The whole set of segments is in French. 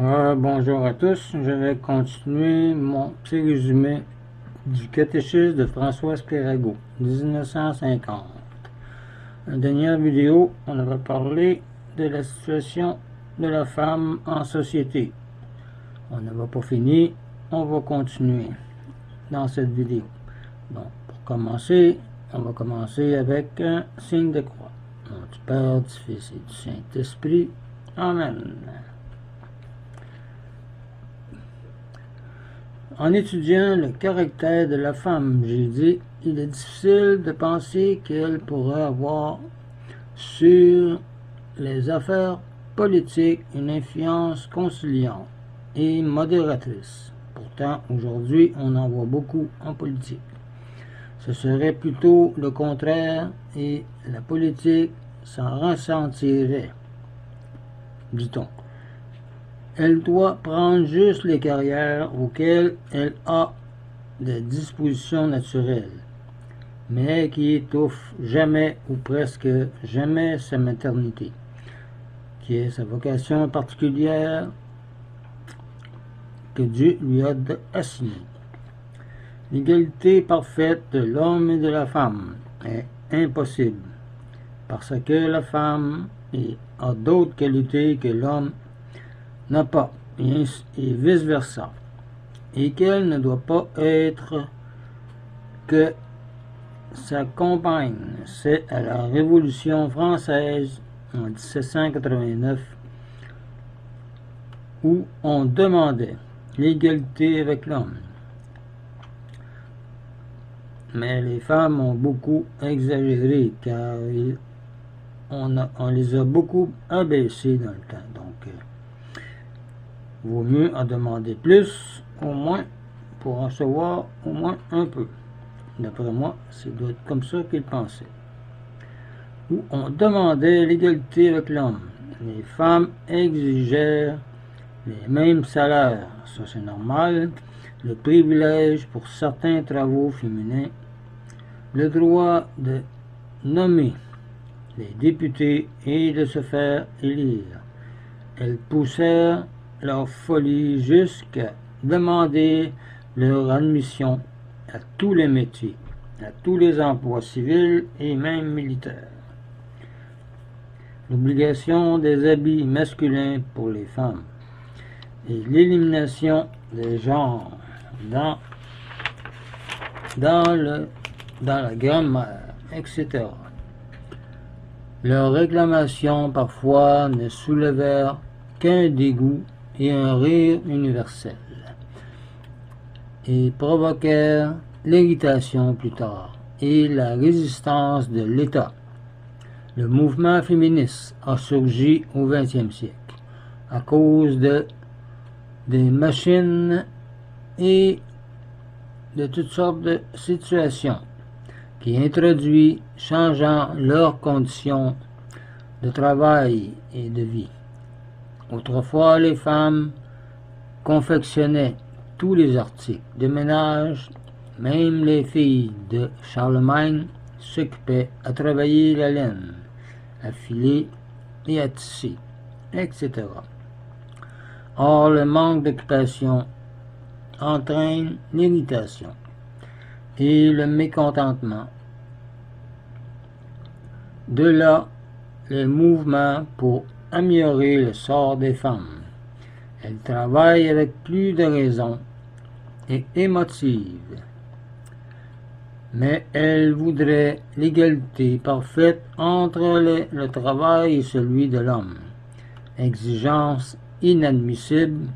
Euh, bonjour à tous, je vais continuer mon petit résumé du catéchisme de François Spirago, 1950. Dans la dernière vidéo, on avait parlé de la situation de la femme en société. On n'a pas fini, on va continuer dans cette vidéo. Donc, pour commencer, on va commencer avec un signe de croix. Du Père, du Fils et du Saint-Esprit. Amen. En étudiant le caractère de la femme, j'ai dit, il est difficile de penser qu'elle pourrait avoir sur les affaires politiques une influence conciliante et modératrice. Pourtant, aujourd'hui, on en voit beaucoup en politique. Ce serait plutôt le contraire et la politique s'en ressentirait, dit-on. Elle doit prendre juste les carrières auxquelles elle a des dispositions naturelles, mais qui étouffent jamais ou presque jamais sa maternité, qui est sa vocation particulière que Dieu lui a assignée. L'égalité parfaite de l'homme et de la femme est impossible, parce que la femme a d'autres qualités que l'homme n'a pas, et vice-versa, et qu'elle ne doit pas être que sa compagne. C'est à la Révolution française en 1789 où on demandait l'égalité avec l'homme. Mais les femmes ont beaucoup exagéré car on, on les a beaucoup abaissées dans le temps. Donc, euh, Vaut mieux en demander plus, au moins, pour en recevoir au moins un peu. D'après moi, c'est doit être comme ça qu'ils pensaient. Où on demandait l'égalité avec l'homme. Les femmes exigeaient les mêmes salaires, ça c'est normal, le privilège pour certains travaux féminins, le droit de nommer les députés et de se faire élire. Elles poussèrent leur folie jusqu'à demander leur admission à tous les métiers, à tous les emplois civils et même militaires. L'obligation des habits masculins pour les femmes et l'élimination des genres dans, dans, le, dans la grammaire, etc. Leurs réclamations parfois ne soulevèrent qu'un dégoût et un rire universel, et provoquèrent l'irritation plus tard et la résistance de l'État. Le mouvement féministe a surgi au XXe siècle à cause de des machines et de toutes sortes de situations qui introduit changeant leurs conditions de travail et de vie. Autrefois, les femmes confectionnaient tous les articles de ménage, même les filles de Charlemagne s'occupaient à travailler la laine, à filer et à tisser, etc. Or, le manque d'occupation entraîne l'irritation et le mécontentement. De là, le mouvement pour améliorer le sort des femmes. Elle travaille avec plus de raison et émotive. Mais elle voudrait l'égalité parfaite entre le, le travail et celui de l'homme. Exigence inadmissible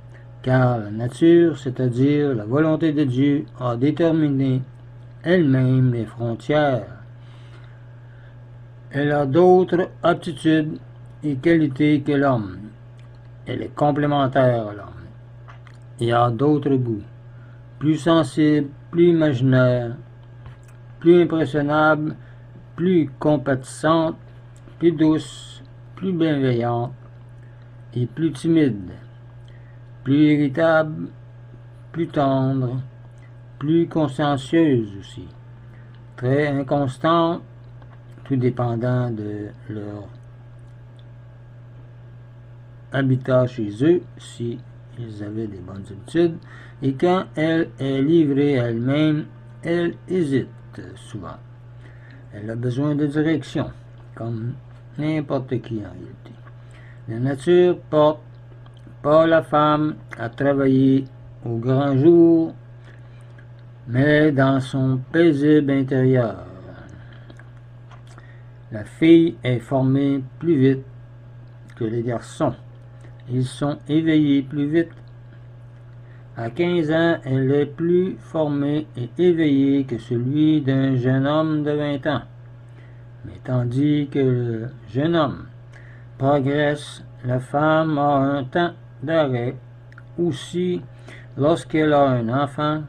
car la nature, c'est-à-dire la volonté de Dieu, a déterminé elle-même les frontières. Elle a d'autres aptitudes et qualités que l'homme? Elle est complémentaire à l'homme et a d'autres goûts, plus sensibles, plus imaginaires, plus impressionnables, plus compatissantes, plus douces, plus bienveillantes et plus timides, plus irritables, plus tendres, plus consciencieuses aussi, très inconstantes, tout dépendant de leur habitat chez eux, si avaient des bonnes habitudes, et quand elle est livrée à elle-même, elle hésite souvent. Elle a besoin de direction, comme n'importe qui en réalité. La nature porte pas la femme à travailler au grand jour, mais dans son paisible intérieur. La fille est formée plus vite que les garçons. Ils sont éveillés plus vite. À 15 ans, elle est plus formée et éveillée que celui d'un jeune homme de 20 ans. Mais tandis que le jeune homme progresse, la femme a un temps d'arrêt. Aussi, lorsqu'elle a un enfant,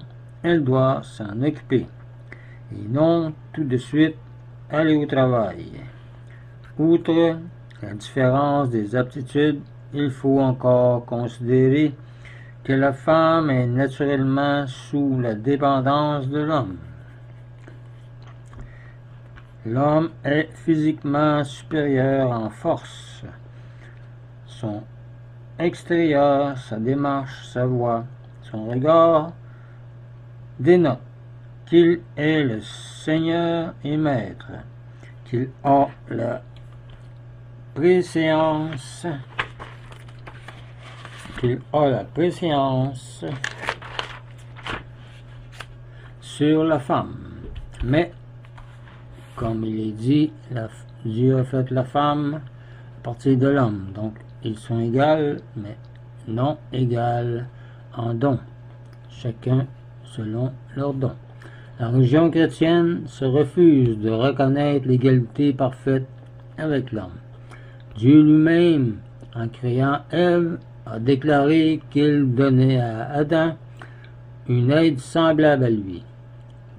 elle doit s'en occuper et non tout de suite aller au travail. Outre la différence des aptitudes, il faut encore considérer que la femme est naturellement sous la dépendance de l'homme. L'homme est physiquement supérieur en force. Son extérieur, sa démarche, sa voix, son regard dénotent qu'il est le Seigneur et Maître, qu'il a la préséance, a la préséance sur la femme. Mais, comme il est dit, Dieu a fait la femme à partir de l'homme. Donc, ils sont égaux, mais non égaux en don. Chacun selon leurs dons. La religion chrétienne se refuse de reconnaître l'égalité parfaite avec l'homme. Dieu lui-même, en créant Ève, a déclaré qu'il donnait à Adam une aide semblable à lui.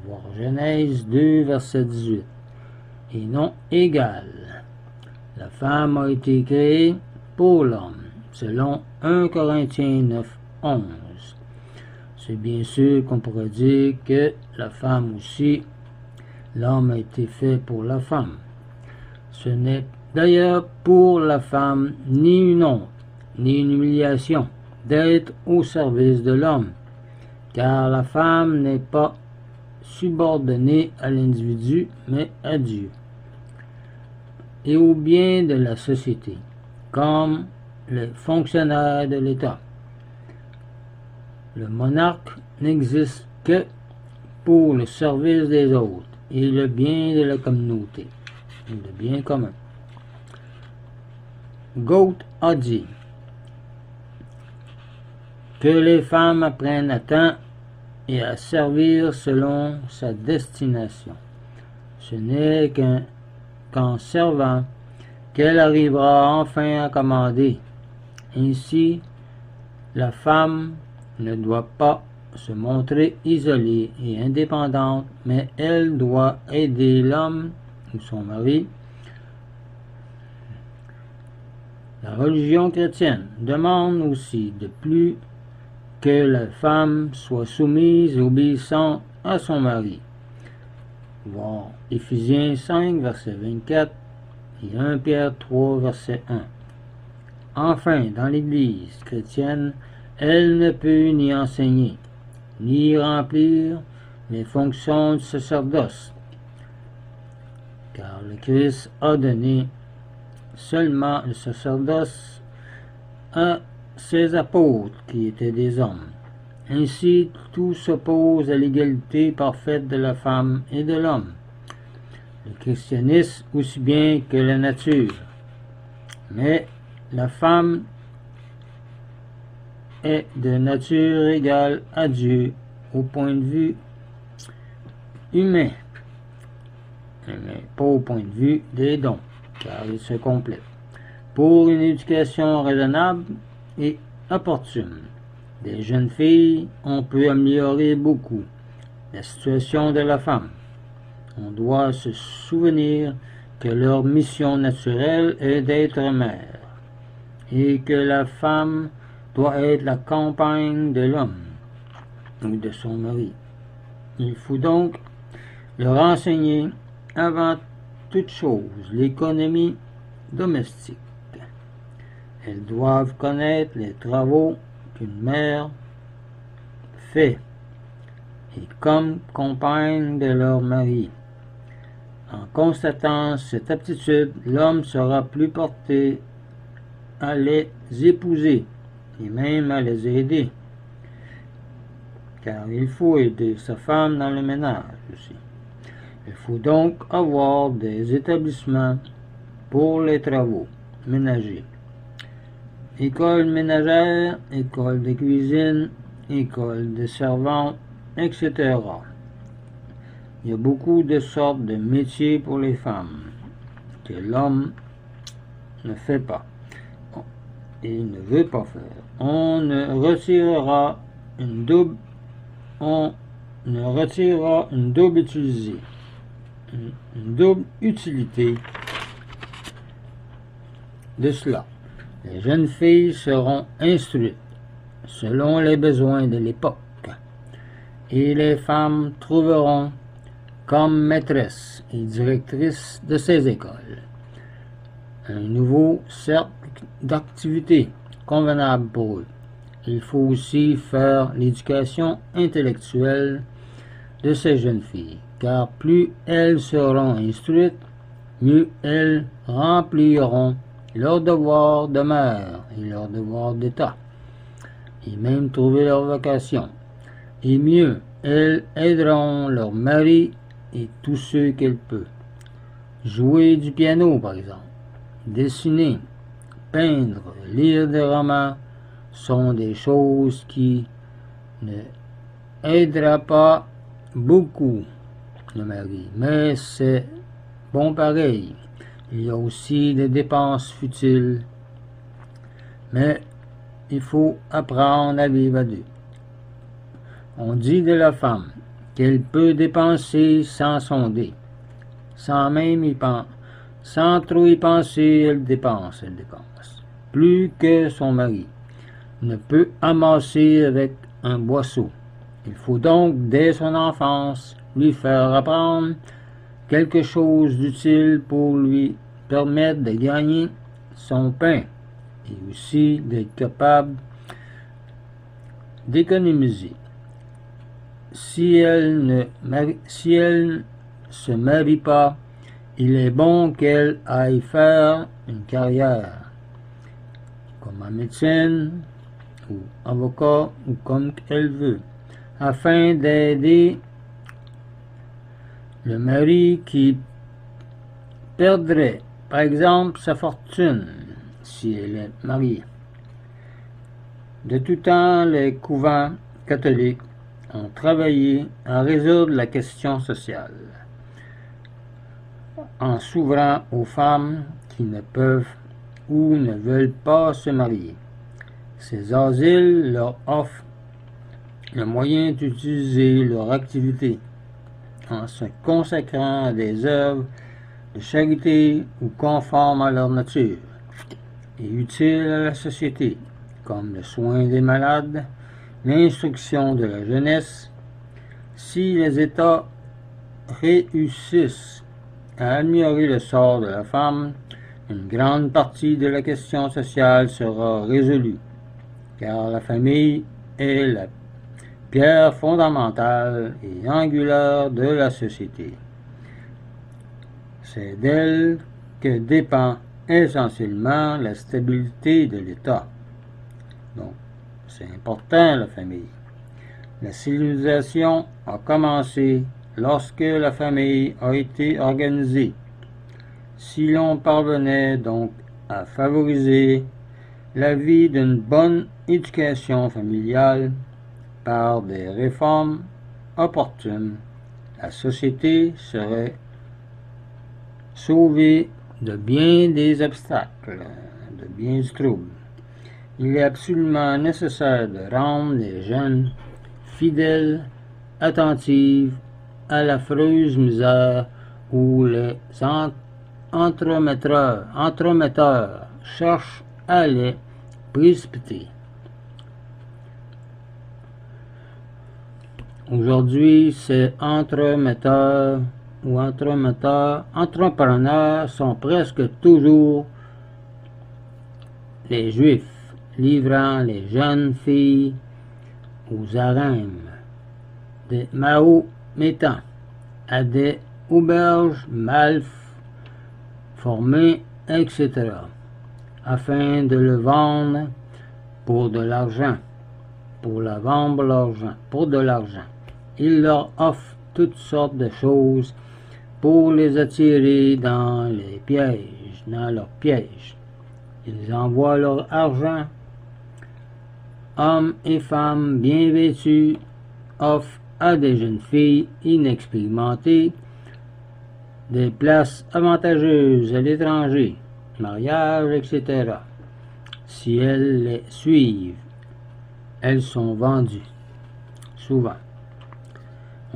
Voir Genèse 2, verset 18. Et non égale. La femme a été créée pour l'homme, selon 1 Corinthiens 9, 11. C'est bien sûr qu'on pourrait dire que la femme aussi, l'homme a été fait pour la femme. Ce n'est d'ailleurs pour la femme ni une honte, ni une humiliation d'être au service de l'homme, car la femme n'est pas subordonnée à l'individu, mais à Dieu, et au bien de la société, comme les fonctionnaires de l'État. Le monarque n'existe que pour le service des autres et le bien de la communauté, le bien commun. Goethe a dit que les femmes apprennent à temps et à servir selon sa destination. Ce n'est qu'en servant qu'elle arrivera enfin à commander. Ainsi, la femme ne doit pas se montrer isolée et indépendante, mais elle doit aider l'homme ou son mari. La religion chrétienne demande aussi de plus que la femme soit soumise et obéissante à son mari. Voir Éphésiens 5, verset 24 et 1 Pierre 3, verset 1. Enfin, dans l'Église chrétienne, elle ne peut ni enseigner, ni remplir les fonctions du sacerdoce, car le Christ a donné seulement le sacerdoce à ses apôtres qui étaient des hommes. Ainsi, tout s'oppose à l'égalité parfaite de la femme et de l'homme, le christianisme aussi bien que la nature. Mais la femme est de nature égale à Dieu au point de vue humain, mais pas au point de vue des dons, car ils se complètent. Pour une éducation raisonnable et opportune des jeunes filles, on peut améliorer beaucoup la situation de la femme. On doit se souvenir que leur mission naturelle est d'être mère et que la femme doit être la campagne de l'homme ou de son mari. Il faut donc leur enseigner avant toute chose l'économie domestique. Elles doivent connaître les travaux qu'une mère fait et comme compagne de leur mari. En constatant cette aptitude, l'homme sera plus porté à les épouser et même à les aider, car il faut aider sa femme dans le ménage aussi. Il faut donc avoir des établissements pour les travaux ménagers. École ménagère, école de cuisine, école de servante, etc. Il y a beaucoup de sortes de métiers pour les femmes que l'homme ne fait pas et ne veut pas faire. On ne retirera une double on ne retirera une double utilisée une double utilité de cela. Les jeunes filles seront instruites selon les besoins de l'époque et les femmes trouveront comme maîtresses et directrices de ces écoles un nouveau cercle d'activités convenable pour eux. Il faut aussi faire l'éducation intellectuelle de ces jeunes filles car plus elles seront instruites, mieux elles rempliront leur devoir de mère et leur devoir d'État, et même trouver leur vocation. Et mieux, elles aideront leur mari et tous ceux qu'elles peuvent. Jouer du piano, par exemple, dessiner, peindre, lire des romans sont des choses qui ne aidera pas beaucoup mari. Mais c'est bon pareil. Il y a aussi des dépenses futiles. Mais il faut apprendre à vivre à deux. On dit de la femme qu'elle peut dépenser sans sonder, sans même y penser, sans trop y penser, elle dépense, elle dépense. Plus que son mari ne peut amasser avec un boisseau. Il faut donc, dès son enfance, lui faire apprendre quelque chose d'utile pour lui permettre de gagner son pain et aussi d'être capable d'économiser. Si elle ne si elle se marie pas, il est bon qu'elle aille faire une carrière comme un médecin ou avocat ou comme elle veut, afin d'aider le mari qui perdrait, par exemple, sa fortune si elle est mariée. De tout temps, les couvents catholiques ont travaillé à résoudre la question sociale en s'ouvrant aux femmes qui ne peuvent ou ne veulent pas se marier. Ces asiles leur offrent le moyen d'utiliser leur activité en se consacrant à des œuvres de charité ou conformes à leur nature et utiles à la société, comme le soin des malades, l'instruction de la jeunesse. Si les États réussissent à améliorer le sort de la femme, une grande partie de la question sociale sera résolue, car la famille est la pierre fondamentale et angulaire de la société. C'est d'elle que dépend essentiellement la stabilité de l'État. Donc, c'est important la famille. La civilisation a commencé lorsque la famille a été organisée. Si l'on parvenait donc à favoriser la vie d'une bonne éducation familiale, par des réformes opportunes, la société serait sauvée de bien des obstacles, de bien du troubles. Il est absolument nécessaire de rendre les jeunes fidèles, attentifs à l'affreuse misère où les entremetteurs, entremetteurs cherchent à les précipiter. Aujourd'hui, ces entremetteurs ou entremetteurs, entrepreneurs sont presque toujours les juifs, livrant les jeunes filles aux harems, des mahométans à des auberges mal formées, etc., afin de le vendre pour de l'argent, pour la vendre l'argent, pour de l'argent. Il leur offre toutes sortes de choses pour les attirer dans les pièges, dans leurs pièges. Ils envoient leur argent. Hommes et femmes bien vêtus offrent à des jeunes filles inexpérimentées des places avantageuses à l'étranger, mariage, etc. Si elles les suivent, elles sont vendues, souvent.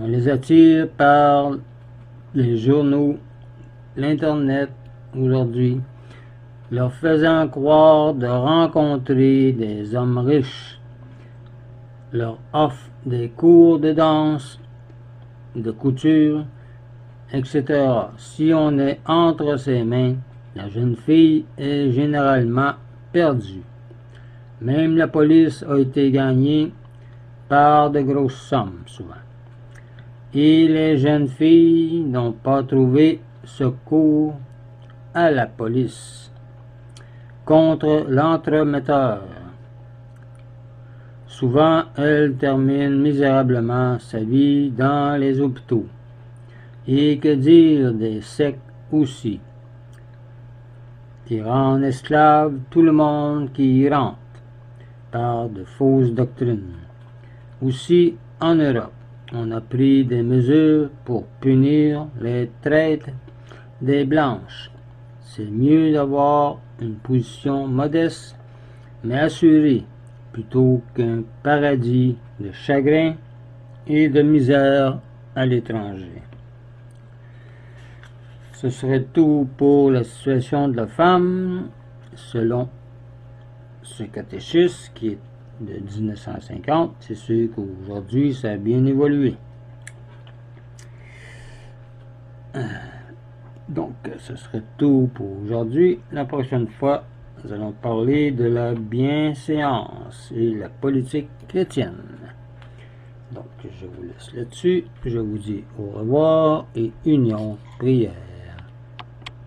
On les attire par les journaux, l'Internet aujourd'hui, leur faisant croire de rencontrer des hommes riches, leur offre des cours de danse, de couture, etc. Si on est entre ses mains, la jeune fille est généralement perdue. Même la police a été gagnée par de grosses sommes souvent et les jeunes filles n'ont pas trouvé secours à la police contre l'entremetteur. Souvent, elle termine misérablement sa vie dans les hôpitaux. Et que dire des sectes aussi, qui rendent esclave tout le monde qui y rentre par de fausses doctrines. Aussi en Europe on a pris des mesures pour punir les traites des blanches. C'est mieux d'avoir une position modeste mais assurée plutôt qu'un paradis de chagrin et de misère à l'étranger. Ce serait tout pour la situation de la femme selon ce catéchisme qui est de 1950. C'est sûr qu'aujourd'hui, ça a bien évolué. Euh, donc, ce serait tout pour aujourd'hui. La prochaine fois, nous allons parler de la bienséance et la politique chrétienne. Donc, je vous laisse là-dessus. Je vous dis au revoir et union, prière.